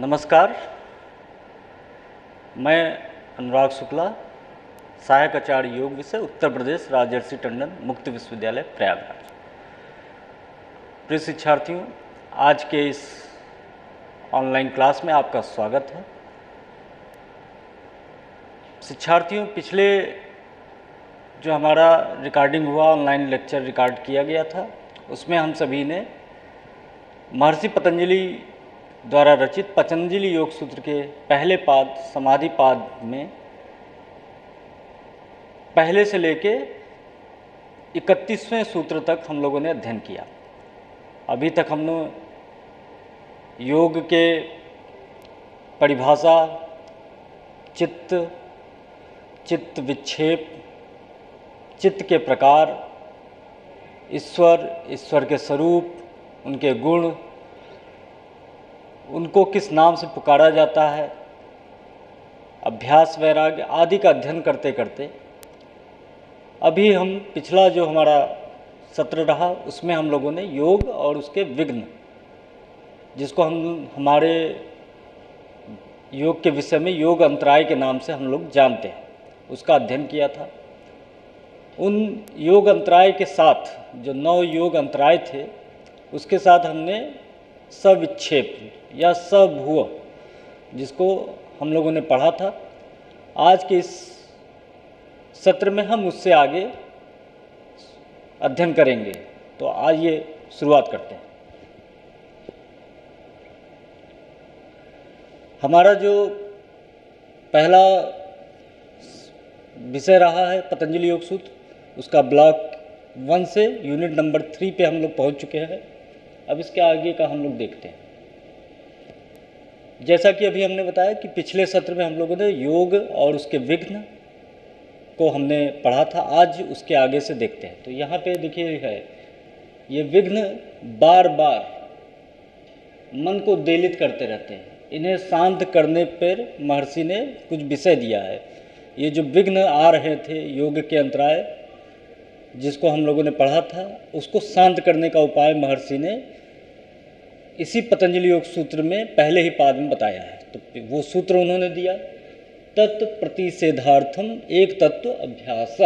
नमस्कार। मैं अनुराग शुक्ला, सहायक आचार्य योग विषय, उत्तर प्रदेश राजर्षि टंडन, मुक्त विश्वविद्यालय प्रयागराज। प्रिय शिक्षार्थियों, आज के इस ऑनलाइन क्लास में आपका स्वागत है। शिक्षार्थियों, पिछले जो हमारा रिकॉर्डिंग हुआ ऑनलाइन लेक्चर रिकॉर्ड किया गया था, उसमें हम सभी ने महर्षि पतंजलि द्वारा रचित पतंजलि योग सूत्र के पहले पाद, समाधि पाद में पहले से लेके इकतीसवें सूत्र तक हम लोगों ने अध्ययन किया। अभी तक हमने योग के परिभाषा, चित्त चित्त विक्षेप, चित्त के प्रकार, ईश्वर ईश्वर के स्वरूप, उनके गुण उनको किस नाम से पुकारा जाता है? अभ्यास, वैराग्य आदि का अध्ययन करते करते, अभी हम पिछला जो हमारा सत्र रहा, उसमें हम लोगों ने योग और उसके विघ्न, जिसको हम, हमारे योग के विषय में योग अंतराय के नाम से हम लोग जानते हैं। उसका अध्ययन किया था। उन योग अंतराय के साथ, जो नौ योग अंतराय थे, उसके साथ हमने सविक्षेप या सभुव जिसको हम लोगों ने पढ़ा था। आज के इस सत्र में हम उससे आगे अध्ययन करेंगे। तो आइए शुरुआत करते हैं। हमारा जो पहला विषय रहा है पतंजलि योग सूत्र, उसका ब्लॉक वन से यूनिट नंबर थ्री पे हम लोग पहुँच चुके हैं। अब इसके आगे का हम लोग देखते हैं। जैसा कि अभी हमने बताया कि पिछले सत्र में हम लोगों ने योग और उसके विघ्न को हमने पढ़ा था, आज उसके आगे से देखते हैं। तो यहाँ पे देखिए है, ये विघ्न बार बार मन को देलित करते रहते हैं। इन्हें शांत करने पर महर्षि ने कुछ विषय दिया है। ये जो विघ्न आ रहे थे योग के अंतराय, जिसको हम लोगों ने पढ़ा था, उसको शांत करने का उपाय महर्षि ने इसी पतंजलि योग सूत्र में पहले ही पाद में बताया है। तो वो सूत्र उन्होंने दिया तत्प्रतिषेधार्थम एक तत्व अभ्यास।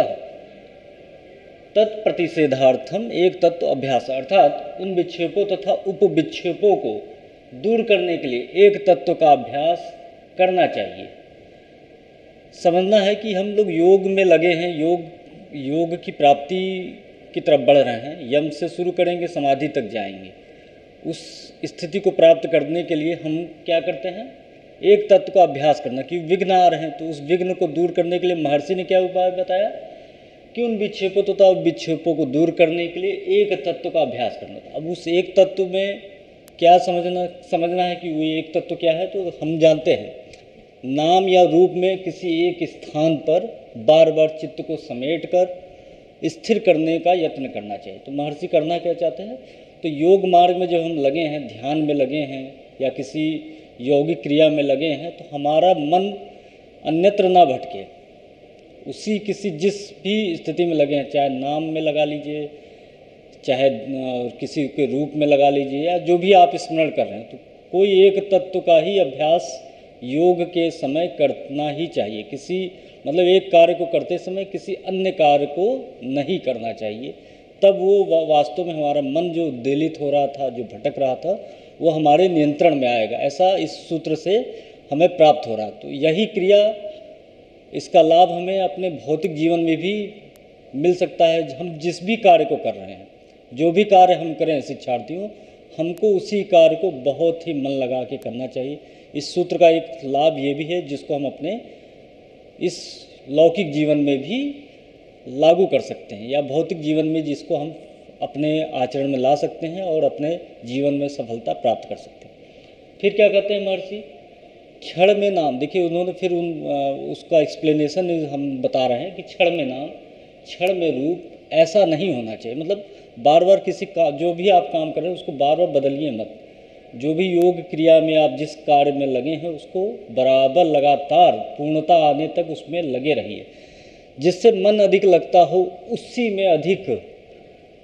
तत्प्रतिषेधार्थम एक तत्व अभ्यास, अर्थात उन विक्षेपों तथा उपविक्षेपों को दूर करने के लिए एक तत्व का अभ्यास करना चाहिए। समझना है कि हम लोग योग में लगे हैं, योग योग की प्राप्ति की तरफ़ बढ़ रहे हैं, यम से शुरू करेंगे, समाधि तक जाएँगे। उस स्थिति को प्राप्त करने के लिए हम क्या करते हैं? एक तत्व का अभ्यास करना कि विघ्न आ रहे हैं तो उस विघ्न को दूर करने के लिए महर्षि ने क्या उपाय बताया? कि उन विक्षेपों तथा तो विक्षेपों को दूर करने के लिए एक तत्व का अभ्यास करना था। अब उस एक तत्व में क्या समझना समझना है कि वो एक तत्व क्या है? तो हम जानते हैं, नाम या रूप में किसी एक स्थान पर बार बार चित्त को समेट कर स्थिर करने का यत्न करना चाहिए। तो महर्षि करना क्या चाहते हैं? तो योग मार्ग में जब हम लगे हैं, ध्यान में लगे हैं या किसी यौगिक क्रिया में लगे हैं तो हमारा मन अन्यत्र ना भटके। उसी किसी जिस भी स्थिति में लगे हैं, चाहे नाम में लगा लीजिए, चाहे किसी के रूप में लगा लीजिए या जो भी आप स्मरण कर रहे हैं तो कोई एक तत्व का ही अभ्यास योग के समय करना ही चाहिए। किसी मतलब एक कार्य को करते समय किसी अन्य कार्य को नहीं करना चाहिए। तब वो वास्तव में हमारा मन जो उद्वेलित हो रहा था, जो भटक रहा था, वो हमारे नियंत्रण में आएगा। ऐसा इस सूत्र से हमें प्राप्त हो रहा तो यही क्रिया, इसका लाभ हमें अपने भौतिक जीवन में भी मिल सकता है। हम जिस भी कार्य को कर रहे हैं, जो भी कार्य हम करें शिक्षार्थियों, हमको उसी कार्य को बहुत ही मन लगा के करना चाहिए। इस सूत्र का एक लाभ ये भी है, जिसको हम अपने इस लौकिक जीवन में भी लागू कर सकते हैं या भौतिक जीवन में जिसको हम अपने आचरण में ला सकते हैं और अपने जीवन में सफलता प्राप्त कर सकते हैं। फिर क्या कहते हैं महर्षि? क्षण में नाम। देखिए, उन्होंने फिर उन उसका एक्सप्लेनेशन हम बता रहे हैं कि क्षण में नाम, क्षण में रूप ऐसा नहीं होना चाहिए। मतलब बार बार किसी का, जो भी आप काम कर रहे हैं उसको बार बार बदलिए मत। जो भी योग क्रिया में आप जिस कार्य में लगे हैं उसको बराबर लगातार पूर्णता आने तक उसमें लगे रहिए। जिससे मन अधिक लगता हो, उसी में अधिक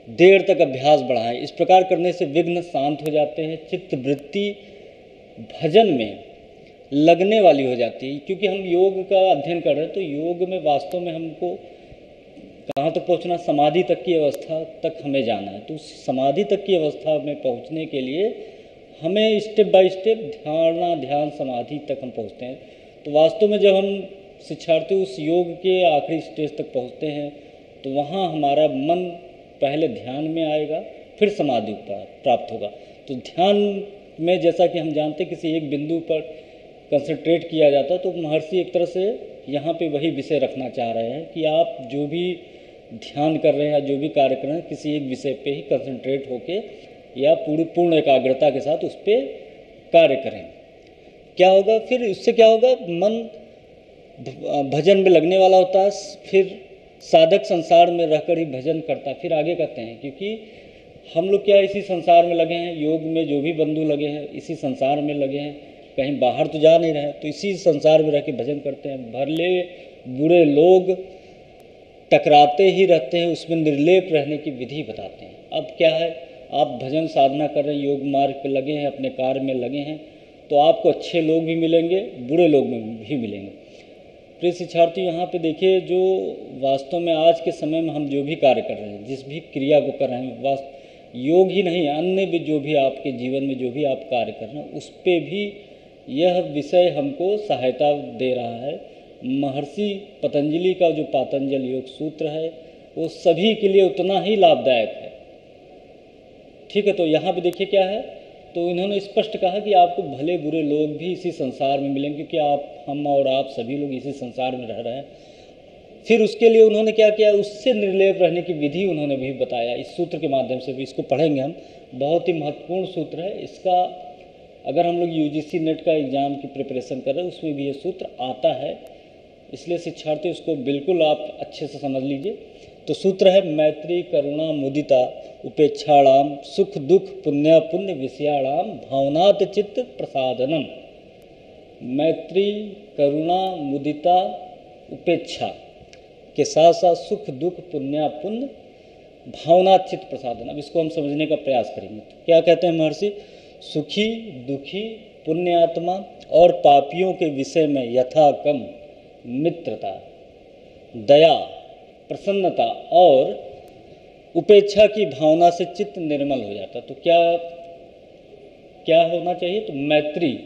देर तक अभ्यास बढ़ाएँ। इस प्रकार करने से विघ्न शांत हो जाते हैं चित्त वृत्ति भजन में लगने वाली हो जाती है। क्योंकि हम योग का अध्ययन कर रहे हैं तो योग में वास्तव में हमको कहाँ तक तो पहुँचना समाधि तक की अवस्था तक हमें जाना है। तो उस समाधि तक की अवस्था में पहुँचने के लिए हमें स्टेप बाय स्टेप ध्यान ध्यान, समाधि तक हम पहुँचते हैं। तो वास्तव में जब हम शिक्षार्थी उस योग के आखिरी स्टेज तक पहुँचते हैं तो वहाँ हमारा मन पहले ध्यान में आएगा, फिर समाधि प्राप्त होगा। तो ध्यान में जैसा कि हम जानते किसी एक बिंदु पर कंसंट्रेट किया जाता तो महर्षि एक तरह से यहाँ पे वही विषय रखना चाह रहे हैं कि आप जो भी ध्यान कर रहे हैं जो भी कार्य कर रहे हैं, किसी एक विषय पे ही कंसंट्रेट होके या पूरी पूर्ण एकाग्रता के साथ उस पर कार्य करें। क्या होगा? फिर उससे क्या होगा? मन भजन में लगने वाला होता है, फिर साधक संसार में रहकर ही भजन करता फिर आगे करते हैं, क्योंकि हम लोग क्या इसी संसार में लगे हैं, योग में जो भी बंधु लगे हैं, इसी संसार में लगे हैं, कहीं बाहर तो जा नहीं रहे तो इसी संसार में रह के भजन करते हैं। भरले बुरे लोग टकराते ही रहते हैं, उसमें निर्लेप रहने की विधि बताते हैं। अब क्या है, आप भजन साधना कर रहे हैं, योग मार्ग पर लगे हैं, अपने कार्य में लगे हैं तो आपको अच्छे लोग भी मिलेंगे बुरे लोग भी मिलेंगे। प्रिय शिक्षार्थी, यहाँ पे देखिए जो वास्तव में आज के समय में हम जो भी कार्य कर रहे हैं, जिस भी क्रिया को कर रहे हैं वास्तव योग ही नहीं, अन्य भी जो भी आपके जीवन में जो भी आप कार्य कर रहे हैं, उस पर भी यह विषय हमको सहायता दे रहा है। महर्षि पतंजलि का जो पातंजल योग सूत्र है, वो सभी के लिए उतना ही लाभदायक है। ठीक है तो यहाँ पे देखिए क्या है? तो इन्होंने स्पष्ट कहा कि आपको भले बुरे लोग भी इसी संसार में मिलेंगे क्योंकि आप, हम और आप सभी लोग इसी संसार में रह रहे हैं। फिर उसके लिए उन्होंने क्या किया? उससे निर्लेप रहने की विधि उन्होंने भी बताया। इस सूत्र के माध्यम से भी इसको पढ़ेंगे हम। बहुत ही महत्वपूर्ण सूत्र है। इसका, अगर हम लोग यूजीसी नेट का एग्ज़ाम की प्रिपरेशन कर रहे हैं, उसमें भी ये सूत्र आता है। इसलिए शिक्षार्थी, उसको बिल्कुल आप अच्छे से समझ लीजिए। तो सूत्र है मैत्री, करुणा, मुदिता, उपेक्षाणाम, सुख, दुख, पुण्य पुण्य विषयाणाम, भावनात चित्त प्रसादनम। मैत्री, करुणा, मुदिता, उपेक्षा के साथ साथ सुख, दुख, पुण्य पुण्य भावना चित्त प्रसादन अब इसको हम समझने का प्रयास करेंगे। तो क्या कहते हैं महर्षि? सुखी, दुखी, पुण्यात्मा और पापियों के विषय में यथा कम मित्रता, दया प्रसन्नता और उपेक्षा की भावना से चित्त निर्मल हो जाता। तो क्या क्या होना चाहिए? तो मैत्री।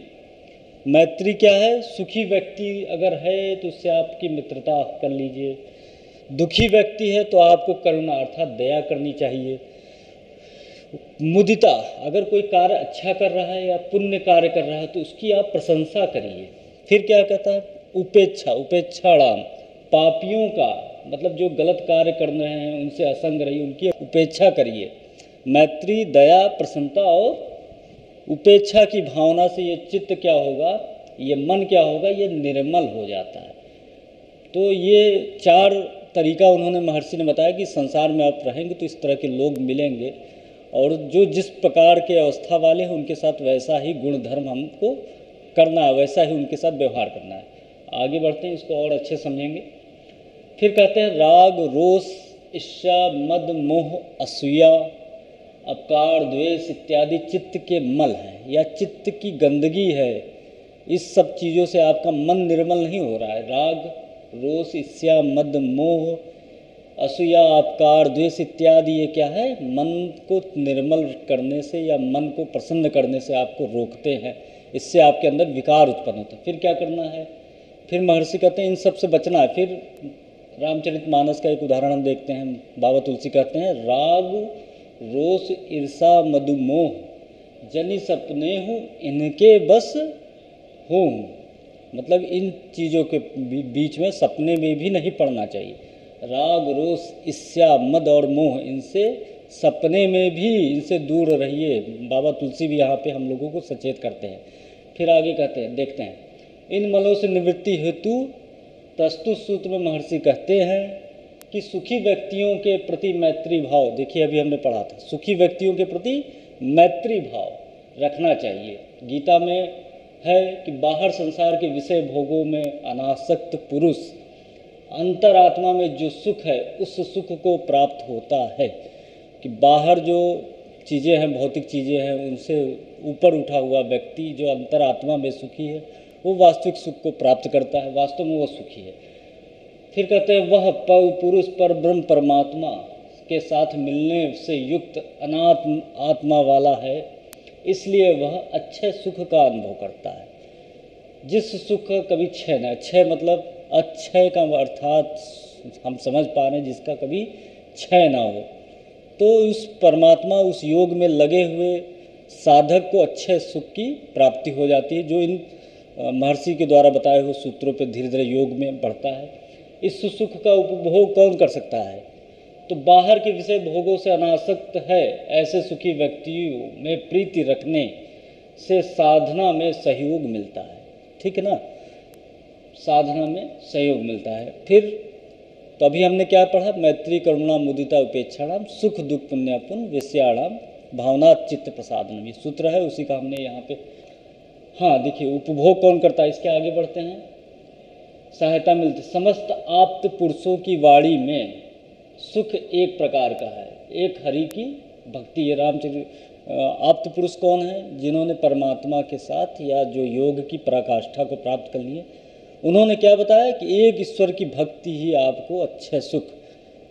मैत्री क्या है? सुखी व्यक्ति अगर है तो उससे आपकी मित्रता कर लीजिए। दुखी व्यक्ति है तो आपको करुणा अर्थात दया करनी चाहिए। मुदिता। अगर कोई कार्य अच्छा कर रहा है या पुण्य कार्य कर रहा है तो उसकी आप प्रशंसा करिए। फिर क्या कहता है? उपेक्षा, उपेक्षाणाम। पापियों का मतलब जो गलत कार्य कर रहे हैं, उनसे असंग रहिए, उनकी उपेक्षा करिए। मैत्री, दया, प्रसन्नता और उपेक्षा की भावना से ये चित्त क्या होगा, ये मन क्या होगा, ये निर्मल हो जाता है। तो ये चार तरीका उन्होंने महर्षि ने बताया कि संसार में आप रहेंगे तो इस तरह के लोग मिलेंगे और जो जिस प्रकार के अवस्था वाले हैं, उनके साथ वैसा ही गुण धर्म हमको करना है, वैसा ही उनके साथ व्यवहार करना है। आगे बढ़ते हैं, इसको और अच्छे समझेंगे। फिर कहते हैं, राग रोष ईर्षा मद, मोह, असूया, अपकार, द्वेष इत्यादि चित्त के मल हैं, या चित्त की गंदगी है। इस सब चीज़ों से आपका मन निर्मल नहीं हो रहा है। राग रोष ईर्ष्या, मद, मोह, असूया, अपकार, द्वेष इत्यादि, ये क्या है? मन को निर्मल करने से या मन को प्रसन्न करने से आपको रोकते हैं। इससे आपके अंदर विकार उत्पन्न होता है। फिर क्या करना है? फिर महर्षि कहते हैं, इन सबसे बचना है। फिर रामचरित मानस का एक उदाहरण हम देखते हैं, बाबा तुलसी कहते हैं, राग रोष ईर्षा मधुमोह जनी सपने हूँ, इनके बस हूँ। मतलब इन चीज़ों के बीच में सपने में भी नहीं पड़ना चाहिए। राग रोष ईर्ष्या, मद और मोह, इनसे सपने में भी इनसे दूर रहिए। बाबा तुलसी भी यहाँ पे हम लोगों को सचेत करते हैं। फिर आगे कहते हैं, देखते हैं, इन मलों से निवृत्ति हेतु प्रस्तुत सूत्र में महर्षि कहते हैं कि सुखी व्यक्तियों के प्रति मैत्री भाव, देखिए अभी हमने पढ़ा था, सुखी व्यक्तियों के प्रति मैत्री भाव रखना चाहिए। गीता में है कि बाहर संसार के विषय भोगों में अनासक्त पुरुष, अंतरात्मा में जो सुख है, उस सुख को प्राप्त होता है। कि बाहर जो चीज़ें हैं, भौतिक चीज़ें हैं, उनसे ऊपर उठा हुआ व्यक्ति जो अंतरात्मा में सुखी है वो वास्तविक सुख को प्राप्त करता है, वास्तव में वह सुखी है। फिर कहते हैं, वह पव पुरुष पर ब्रह्म परमात्मा के साथ मिलने से युक्त अनात्म आत्मा वाला है, इसलिए वह अच्छे सुख का अनुभव करता है। जिस सुख का कभी क्षय न, क्षय मतलब अक्षय का अर्थात हम समझ पा रहे हैं जिसका कभी क्षय ना हो तो उस परमात्मा उस योग में लगे हुए साधक को अच्छे सुख की प्राप्ति हो जाती है, जो इन महर्षि के द्वारा बताए हुए सूत्रों पर धीरे धीरे योग में बढ़ता है। इस सुख का उपभोग कौन कर सकता है? तो बाहर के विषय भोगों से अनासक्त है ऐसे सुखी व्यक्तियों में प्रीति रखने से साधना में सहयोग मिलता है। ठीक है ना? साधना में सहयोग मिलता है। फिर तो अभी हमने क्या पढ़ा? मैत्री, करुणा, मुदिता, उपेक्षाणाम, सुख, दुख पुण्यापुन विषयाणाम, भावना, चित्त प्रसादन ये सूत्र है, उसी का हमने यहाँ पे हाँ देखिए, उपभोग कौन करता है? इसके आगे बढ़ते हैं। सहायता मिलती समस्त आप्त पुरुषों की वाणी में सुख एक प्रकार का है। एक हरि की भक्ति। है रामचंद्र आप्त पुरुष कौन है? जिन्होंने परमात्मा के साथ या जो योग की पराकाष्ठा को प्राप्त कर लिए। उन्होंने क्या बताया कि एक ईश्वर की भक्ति ही आपको अच्छे सुख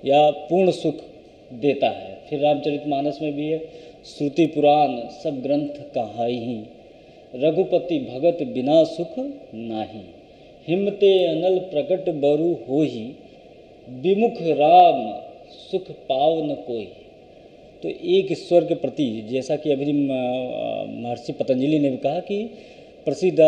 या पूर्ण सुख देता है। फिर रामचरित मानस में भी है, श्रुति पुराण सब ग्रंथ कहा ही? रघुपति भगत बिना सुख नाही। हिमते अनल प्रकट बरु हो ही विमुख राम सुख पाव न कोई तो एक ईश्वर के प्रति, जैसा कि अभी महर्षि पतंजलि ने भी कहा कि प्रसिद्ध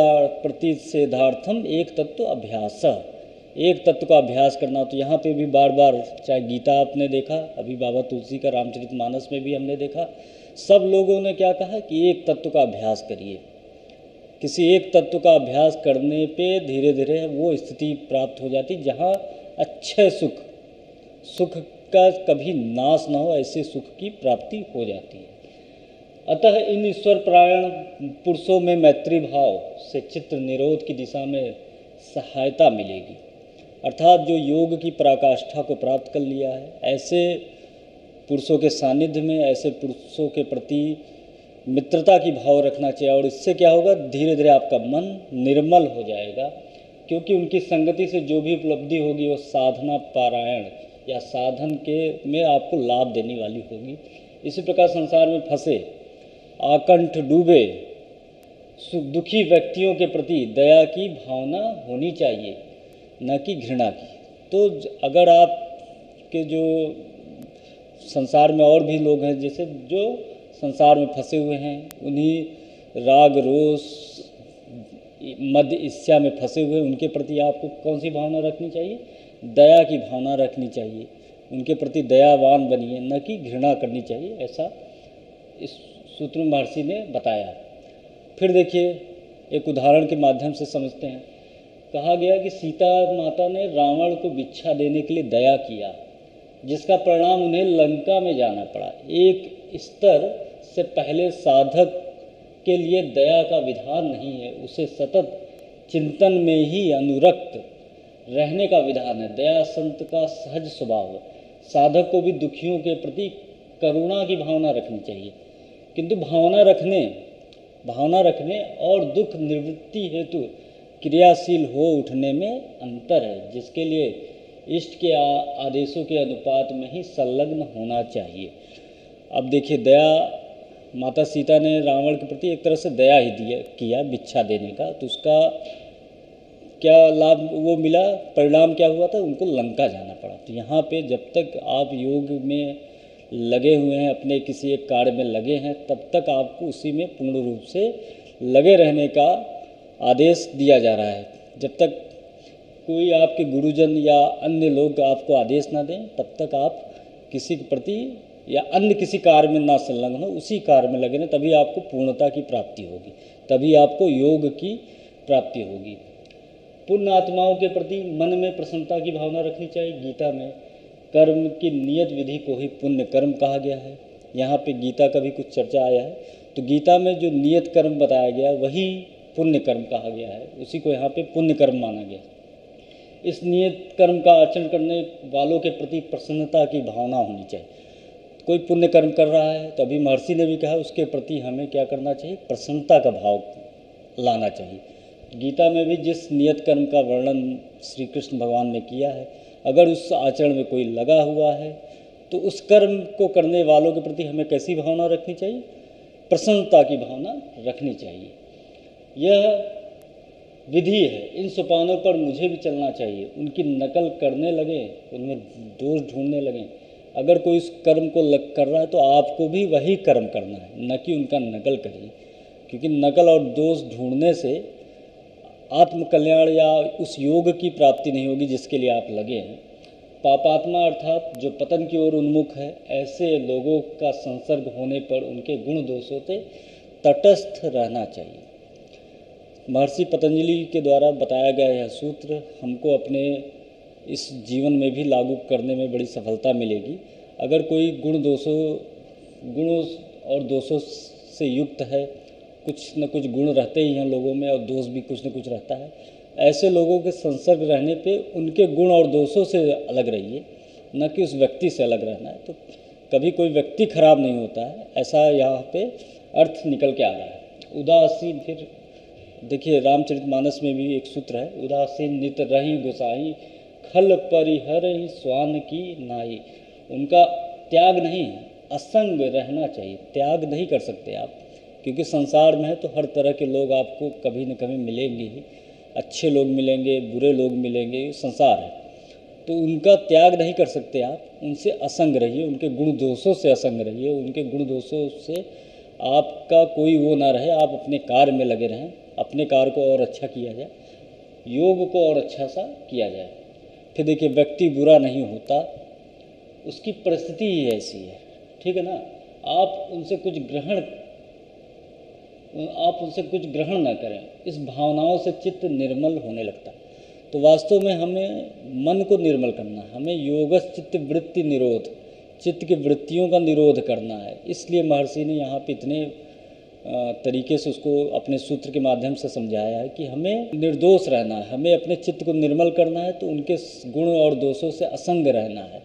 प्रतिषेधार्थम एक तत्व अभ्यास। एक तत्व का अभ्यास करना तो यहाँ पे भी बार बार चाहे गीता आपने देखा, अभी बाबा तुलसी का रामचरित मानस में भी हमने देखा। सब लोगों ने क्या कहा कि एक तत्व का अभ्यास करिए। किसी एक तत्व का अभ्यास करने पे धीरे धीरे वो स्थिति प्राप्त हो जाती जहाँ अच्छे सुख सुख का कभी नाश ना हो, ऐसे सुख की प्राप्ति हो जाती है। अतः इन ईश्वर प्रायण पुरुषों में मैत्री भाव से चित्र निरोध की दिशा में सहायता मिलेगी। अर्थात जो योग की पराकाष्ठा को प्राप्त कर लिया है, ऐसे पुरुषों के सानिध्य में, ऐसे पुरुषों के प्रति मित्रता की भाव रखना चाहिए और इससे क्या होगा? धीरे धीरे आपका मन निर्मल हो जाएगा, क्योंकि उनकी संगति से जो भी उपलब्धि होगी वो साधना पारायण या साधन के में आपको लाभ देने वाली होगी। इसी प्रकार संसार में फंसे, आकंठ डूबे सुख दुखी व्यक्तियों के प्रति दया की भावना होनी चाहिए, न कि घृणा की। तो अगर आप के जो संसार में और भी लोग हैं, जैसे जो संसार में फंसे हुए हैं, उन्हीं राग रोष मध्य ईर्ष्या में फंसे हुए उनके प्रति आपको कौन सी भावना रखनी चाहिए? दया की भावना रखनी चाहिए। उनके प्रति दयावान बनिए, न कि घृणा करनी चाहिए, ऐसा इस सूत्र महर्षि ने बताया। फिर देखिए, एक उदाहरण के माध्यम से समझते हैं। कहा गया कि सीता माता ने रावण को भिक्षा देने के लिए दया किया, जिसका परिणाम उन्हें लंका में जाना पड़ा। एक स्तर से पहले साधक के लिए दया का विधान नहीं है, उसे सतत चिंतन में ही अनुरक्त रहने का विधान है। दया संत का सहज स्वभाव है। साधक को भी दुखियों के प्रति करुणा की भावना रखनी चाहिए। किंतु भावना रखने भावना रखने और दुख निवृत्ति हेतु क्रियाशील हो उठने में अंतर है, जिसके लिए इष्ट के आदेशों के अनुपात में ही संलग्न होना चाहिए। अब देखिए, दया माता सीता ने रावण के प्रति एक तरह से दया ही दिया, किया, भिक्षा देने का। तो उसका क्या लाभ वो मिला? परिणाम क्या हुआ था? उनको लंका जाना पड़ा। तो यहाँ पे जब तक आप योग में लगे हुए हैं, अपने किसी एक कार्य में लगे हैं, तब तक आपको उसी में पूर्ण रूप से लगे रहने का आदेश दिया जा रहा है। जब तक कोई आपके गुरुजन या अन्य लोग आपको आदेश ना दें, तब तक आप किसी के प्रति या अन्य किसी कार्य में ना संलग्न हो, उसी कार्य में लगे ना तभी आपको पूर्णता की प्राप्ति होगी, तभी आपको योग की प्राप्ति होगी। पुण्य आत्माओं के प्रति मन में प्रसन्नता की भावना रखनी चाहिए। गीता में कर्म की नियत विधि को ही पुण्य कर्म कहा गया है। यहाँ पे गीता का भी कुछ चर्चा आया है। तो गीता में जो नियत कर्म बताया गया, वही पुण्य कर्म कहा गया है। उसी को यहाँ पे पुण्य कर्म माना गया इस नियत कर्म का आचरण करने वालों के प्रति प्रसन्नता की भावना होनी चाहिए। कोई पुण्य कर्म कर रहा है तो अभी महर्षि ने भी कहा, उसके प्रति हमें क्या करना चाहिए? प्रसन्नता का भाव लाना चाहिए। गीता में भी जिस नियत कर्म का वर्णन श्री कृष्ण भगवान ने किया है, अगर उस आचरण में कोई लगा हुआ है तो उस कर्म को करने वालों के प्रति हमें कैसी भावना रखनी चाहिए? प्रसन्नता की भावना रखनी चाहिए। यह विधि है, इन सोपानों पर मुझे भी चलना चाहिए। उनकी नकल करने लगे, उनमें दोष ढूँढने लगे अगर कोई उस कर्म को लग कर रहा है तो आपको भी वही कर्म करना है, न कि उनका नकल करिए। क्योंकि नकल और दोष ढूँढने से आत्मकल्याण या उस योग की प्राप्ति नहीं होगी जिसके लिए आप लगे हैं। पापात्मा अर्थात जो पतन की ओर उन्मुख है, ऐसे लोगों का संसर्ग होने पर उनके गुण दोषों से तटस्थ रहना चाहिए। महर्षि पतंजलि के द्वारा बताया गया यह सूत्र हमको अपने इस जीवन में भी लागू करने में बड़ी सफलता मिलेगी। अगर कोई गुण दोषों, गुणों और दोषों से युक्त है, कुछ न कुछ गुण रहते ही हैं लोगों में और दोष भी कुछ न कुछ रहता है, ऐसे लोगों के संसर्ग रहने पे उनके गुण और दोषों से अलग रहिए, न कि उस व्यक्ति से अलग रहना है। तो कभी कोई व्यक्ति खराब नहीं होता है, ऐसा यहाँ पे अर्थ निकल के आ रहा है। उदासीन फिर, देखिए रामचरित मानस में भी एक सूत्र है, उदासीन नित रही गुसाई खल परिहर ही स्वान की नाई उनका त्याग नहीं, असंग रहना चाहिए। त्याग नहीं कर सकते आप। क्योंकि संसार में है तो हर तरह के लोग आपको कभी न कभी मिलेंगे ही। अच्छे लोग मिलेंगे, बुरे लोग मिलेंगे संसार है। तो उनका त्याग नहीं कर सकते आप। उनसे असंग रहिए, उनके गुण दोषों से असंग रहिए। उनके गुण दोषों से आपका कोई वो ना रहे। आप अपने कार्य में लगे रहें। अपने कार्य को और अच्छा किया जाए। योग को और अच्छा सा किया जाए। फिर देखिए व्यक्ति बुरा नहीं होता, उसकी परिस्थिति ही ऐसी है, ठीक है ना? आप उनसे कुछ ग्रहण, आप उनसे कुछ ग्रहण ना करें, इस भावनाओं से चित्त निर्मल होने लगता है। तो वास्तव में हमें मन को निर्मल करना हमें योगस चित्त वृत्ति निरोध, चित्त की वृत्तियों का निरोध करना है, इसलिए महर्षि ने यहाँ पे इतने तरीके से उसको अपने सूत्र के माध्यम से समझाया है कि हमें निर्दोष रहना है हमें अपने चित्त को निर्मल करना है तो उनके गुण और दोषों से असंग रहना है।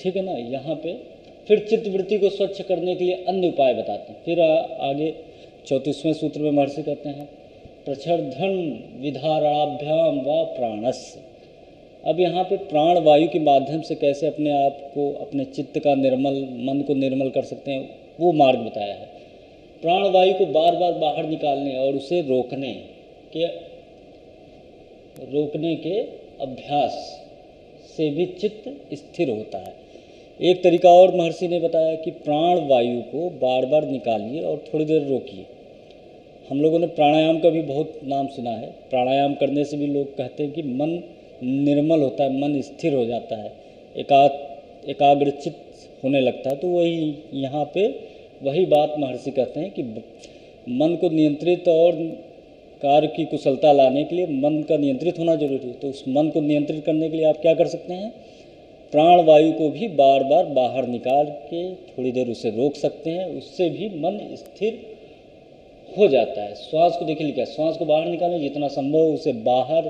ठीक है ना? यहाँ पे फिर चित्त वृत्ति को स्वच्छ करने के लिए अन्य उपाय बताते हैं। फिर आ, आगे चौंतीसवें सूत्र में महर्षि कहते हैं प्रचर्धन विधाराभ्याम व प्राणस। अब यहाँ पे प्राण वायु के माध्यम से कैसे अपने आप को अपने चित्त का निर्मल मन को निर्मल कर सकते हैं वो मार्ग बताया है। प्राणवायु को बार बार बाहर निकालने और उसे रोकने के रोकने के अभ्यास से भी चित्त स्थिर होता है। एक तरीका और महर्षि ने बताया कि प्राण वायु को बार बार निकालिए और थोड़ी देर रोकिए। हम लोगों ने प्राणायाम का भी बहुत नाम सुना है। प्राणायाम करने से भी लोग कहते हैं कि मन निर्मल होता है, मन स्थिर हो जाता है। एका एकाग्रचित होने लगता है तो वही यहाँ पे वही बात महर्षि कहते हैं कि मन को नियंत्रित और कार्य की कुशलता लाने के लिए मन का नियंत्रित होना ज़रूरी है। तो उस मन को नियंत्रित करने के लिए आप क्या कर सकते हैं? प्राण वायु को भी बार बार बाहर निकाल के थोड़ी देर उसे रोक सकते हैं। उससे भी मन स्थिर हो जाता है। श्वास को देखिए लिखा श्वास को बाहर निकालें जितना संभव उसे बाहर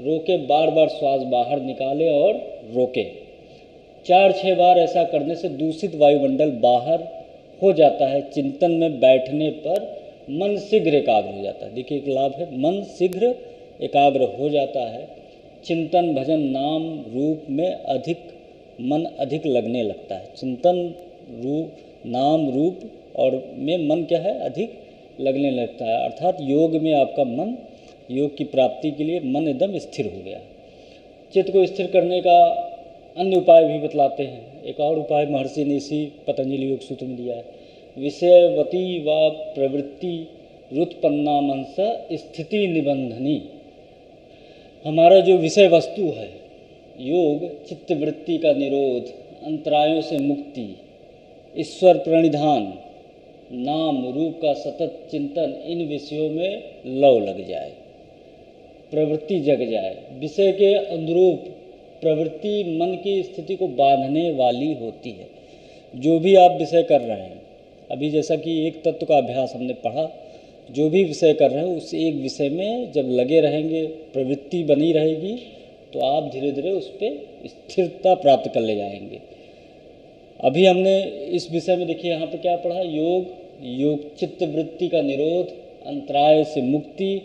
रोके बार बार श्वास बाहर निकाले और रोके। चार छः बार ऐसा करने से दूषित वायुमंडल बाहर हो जाता है चिंतन में बैठने पर मन शीघ्र एकाग्र हो जाता है। देखिए एक लाभ है, मन शीघ्र एकाग्र हो जाता है। चिंतन भजन नाम रूप में अधिक, मन अधिक लगने लगता है। चिंतन रूप, नाम रूप और में मन क्या है? अधिक लगने लगता है। अर्थात योग में आपका मन, योग की प्राप्ति के लिए मन एकदम स्थिर हो गया। चित्त को स्थिर करने का अन्य उपाय भी बतलाते हैं। एक और उपाय महर्षि ने इसी पतंजलि योग सूत्र में दिया है। विषयवती व प्रवृत्ति रुत्पन्ना मनस स्थिति निबंधनी। हमारा जो विषय वस्तु है, योग, चित्तवृत्ति का निरोध, अंतरायों से मुक्ति, ईश्वर प्रणिधान, नाम, रूप का सतत चिंतन, इन विषयों में लव लग जाए, प्रवृत्ति जग जाए, विषय के अनुरूप प्रवृत्ति मन की स्थिति को बांधने वाली होती है। जो भी आप विषय कर रहे हैं, अभी जैसा कि एक तत्व का अभ्यास हमने पढ़ा, जो भी विषय कर रहे हैं, उस एक विषय में जब लगे रहेंगे, प्रवृत्ति बनी रहेगी तो आप धीरे धीरे उस पर स्थिरता प्राप्त कर ले जाएँगे। अभी हमने इस विषय में देखिए, यहाँ पे क्या पढ़ा? योग योग चित्त वृत्ति का निरोध, अंतराय से मुक्ति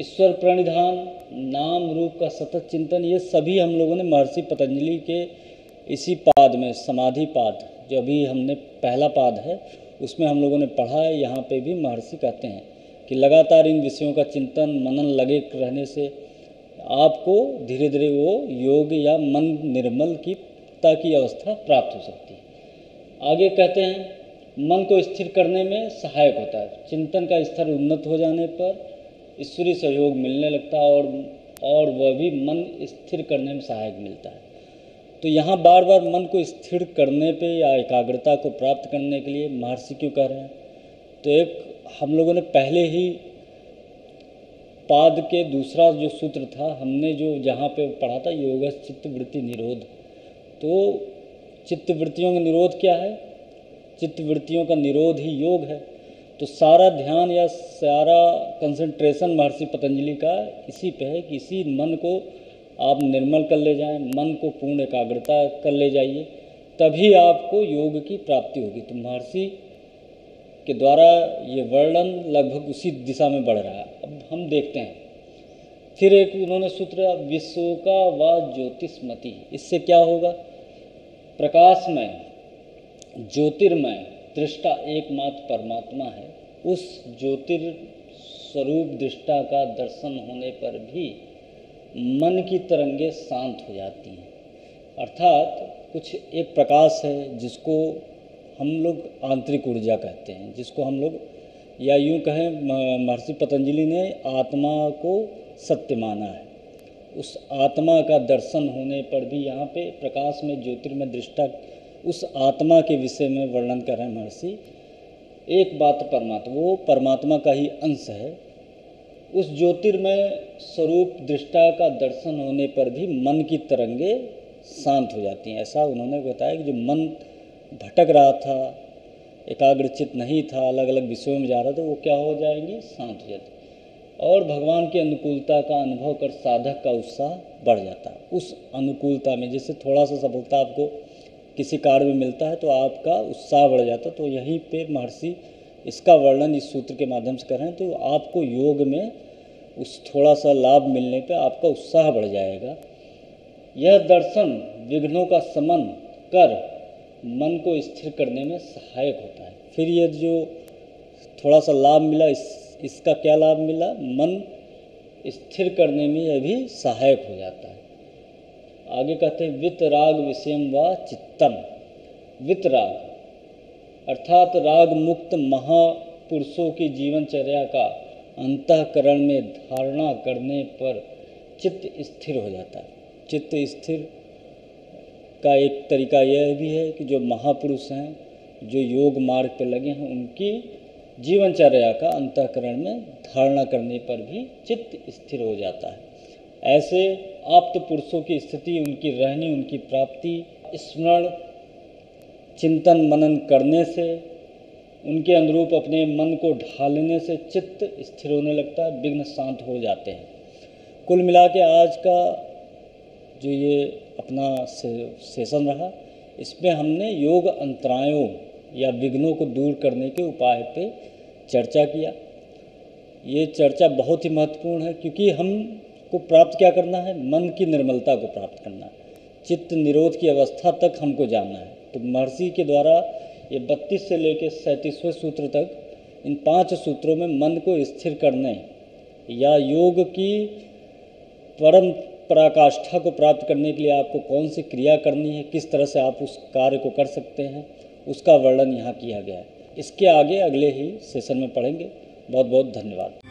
ईश्वर प्रणिधान, नाम रूप का सतत चिंतन, ये सभी हम लोगों ने महर्षि पतंजलि के इसी पाद में, समाधि पाद, जो अभी हमने पहला पाद है, उसमें हम लोगों ने पढ़ा है, यहाँ पे भी महर्षि कहते हैं कि लगातार इन विषयों का चिंतन, मनन लगे रहने से आपको धीरे धीरे वो योग या मन निर्मल की ता की अवस्था प्राप्त हो सकती है। आगे कहते हैं, मन को स्थिर करने में सहायक होता है। चिंतन का स्तर उन्नत हो जाने पर ईश्वरीय सहयोग मिलने लगता है और और वह भी मन स्थिर करने में सहायक मिलता है। तो यहाँ बार बार मन को स्थिर करने पे या एकाग्रता को प्राप्त करने के लिए महर्षि क्यों कह रहे हैं? तो एक, हम लोगों ने पहले ही पाद के दूसरा जो सूत्र था, हमने जो जहाँ पे पढ़ा था, योग चित्त वृत्ति निरोध। तो चित्तवृत्तियों का निरोध क्या है? चित्तवृत्तियों का निरोध ही योग है। तो सारा ध्यान या सारा कंसंट्रेशन महर्षि पतंजलि का इसी पे है कि इसी मन को आप निर्मल कर ले जाएँ, मन को पूर्ण एकाग्रता कर ले जाइए, तभी आपको योग की प्राप्ति होगी। तो महर्षि के द्वारा ये वर्णन लगभग उसी दिशा में बढ़ रहा है। अब हम देखते हैं। फिर एक उन्होंने सूत्र विश्वका व ज्योतिषमति। इससे क्या होगा? प्रकाशमय, ज्योतिर्मय दृष्टा एकमात्र परमात्मा है। उस ज्योतिर स्वरूप दृष्टा का दर्शन होने पर भी मन की तरंगे शांत हो जाती हैं। अर्थात कुछ एक प्रकाश है जिसको हम लोग आंतरिक ऊर्जा कहते हैं, जिसको हम लोग या यूँ कहें महर्षि पतंजलि ने आत्मा को सत्य माना है। उस आत्मा का दर्शन होने पर भी यहाँ पे प्रकाश में ज्योतिर्मय दृष्टा उस आत्मा के विषय में वर्णन कर रहे हैं महर्षि। एक बात परमात्मा, वो परमात्मा का ही अंश है। उस ज्योतिर्मय स्वरूप दृष्टा का दर्शन होने पर भी मन की तरंगे शांत हो जाती हैं। ऐसा उन्होंने बताया कि जो मन भटक रहा था, एकाग्रचित नहीं था अलग अलग विषयों में जा रहा था, वो क्या हो जाएँगी? शांत हो जाती और भगवान की अनुकूलता का अनुभव कर साधक का उत्साह बढ़ जाता है। उस अनुकूलता में, जैसे थोड़ा सा सफलता आपको किसी कार्य में मिलता है तो आपका उत्साह बढ़ जाता है। तो यहीं पे महर्षि इसका वर्णन इस सूत्र के माध्यम से कर रहे हैं। तो आपको योग में उस थोड़ा सा लाभ मिलने पे आपका उत्साह बढ़ जाएगा। यह दर्शन विघ्नों का समन कर मन को स्थिर करने में सहायक होता है। फिर ये जो थोड़ा सा लाभ मिला, इस, इसका क्या लाभ मिला? मन स्थिर करने में यह भी सहायक हो जाता है। आगे कहते हैं वितराग विषयम व चित्तम। वितराग अर्थात राग मुक्त महापुरुषों की जीवनचर्या का अंतकरण में धारणा करने पर चित्त स्थिर हो जाता है। चित्त स्थिर का एक तरीका यह भी है कि जो महापुरुष हैं, जो योग मार्ग पर लगे हैं, उनकी जीवनचर्या का अंतकरण में धारणा करने पर भी चित्त स्थिर हो जाता है। ऐसे आप्त पुरुषों की स्थिति उनकी रहनी उनकी प्राप्ति स्मरण चिंतन मनन करने से उनके अनुरूप अपने मन को ढालने से चित्त स्थिर होने लगता है विघ्न शांत हो जाते हैं। कुल मिला के आज का जो ये अपना से, सेशन रहा इसमें हमने योग अंतरायों या विघ्नों को दूर करने के उपाय पे चर्चा किया। ये चर्चा बहुत ही महत्वपूर्ण है क्योंकि हम को प्राप्त क्या करना है? मन की निर्मलता को प्राप्त करना है। चित्त निरोध की अवस्था तक हमको जानना है। तो महर्षि के द्वारा ये बत्तीस से लेकर सैंतीसवें सूत्र तक, इन पाँच सूत्रों में मन को स्थिर करने या योग की परम पराकाष्ठा को प्राप्त करने के लिए आपको कौन सी क्रिया करनी है, किस तरह से आप उस कार्य को कर सकते हैं, उसका वर्णन यहाँ किया गया है। इसके आगे अगले ही सेशन में पढ़ेंगे। बहुत बहुत धन्यवाद।